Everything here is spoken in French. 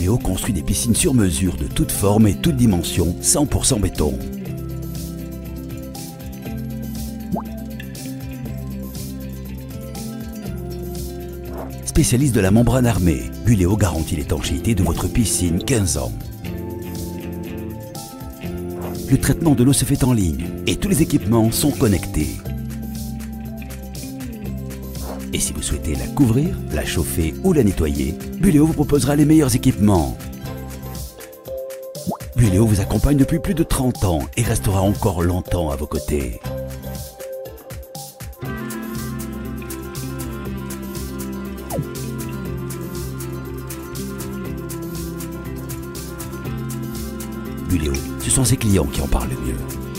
Buléo construit des piscines sur mesure de toutes formes et toutes dimensions, 100% béton. Spécialiste de la membrane armée, Buléo garantit l'étanchéité de votre piscine 15 ans. Le traitement de l'eau se fait en ligne et tous les équipements sont connectés. Et si vous souhaitez la couvrir, la chauffer ou la nettoyer, Buléo vous proposera les meilleurs équipements. Buléo vous accompagne depuis plus de 30 ans et restera encore longtemps à vos côtés. Buléo, ce sont ses clients qui en parlent le mieux.